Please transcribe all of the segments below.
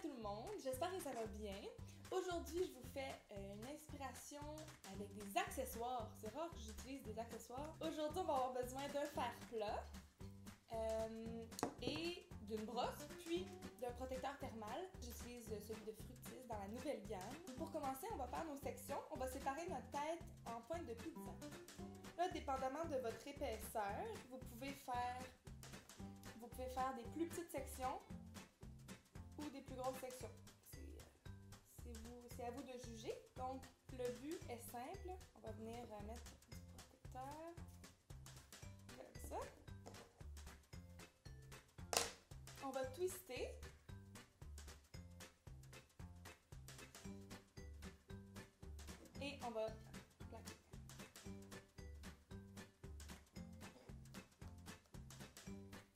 tout le monde, j'espère que ça va bien. Aujourd'hui, je vous fais euh, une inspiration avec des accessoires. C'est rare que j'utilise des accessoires. Aujourd'hui, on va avoir besoin d'un fer plat euh, et d'une brosse, puis d'un protecteur thermal. J'utilise celui de Fructis dans la nouvelle gamme. Pour commencer, on va faire nos sections. On va séparer notre tête en pointe de pizza. Là, dépendamment de votre épaisseur, vous pouvez faire, vous pouvez faire des plus petites sections des plus grosses sections. C'est vous, à vous de juger. Donc, le but est simple. On va venir mettre du protecteur comme ça. On va twister. Et on va plaquer.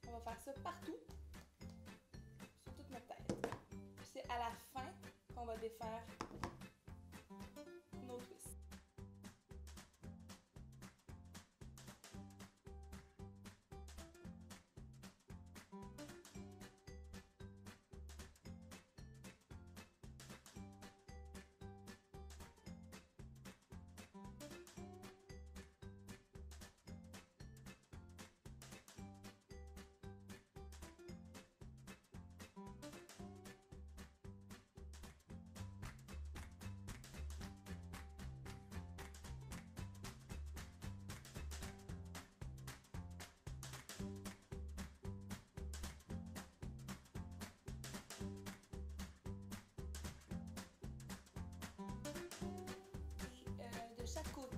On va faire ça partout défaire Shakur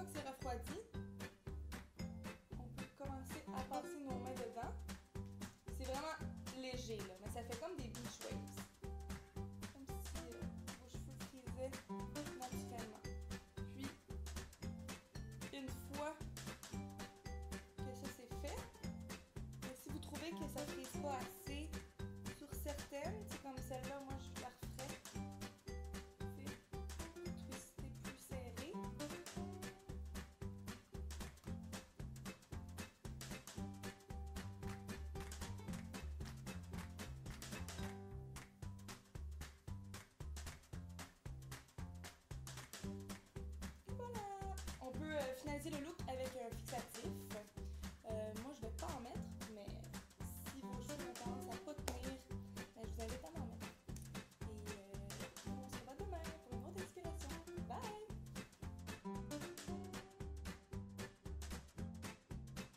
fois que c'est refroidi, on peut commencer à passer nos mains dedans. C'est vraiment léger, mais ça fait comme des beach waves. Comme si euh, vos cheveux frisaient naturellement. Puis, une fois que ça c'est fait, si vous trouvez que ça frise pas assez Finaliser le look avec un fixatif.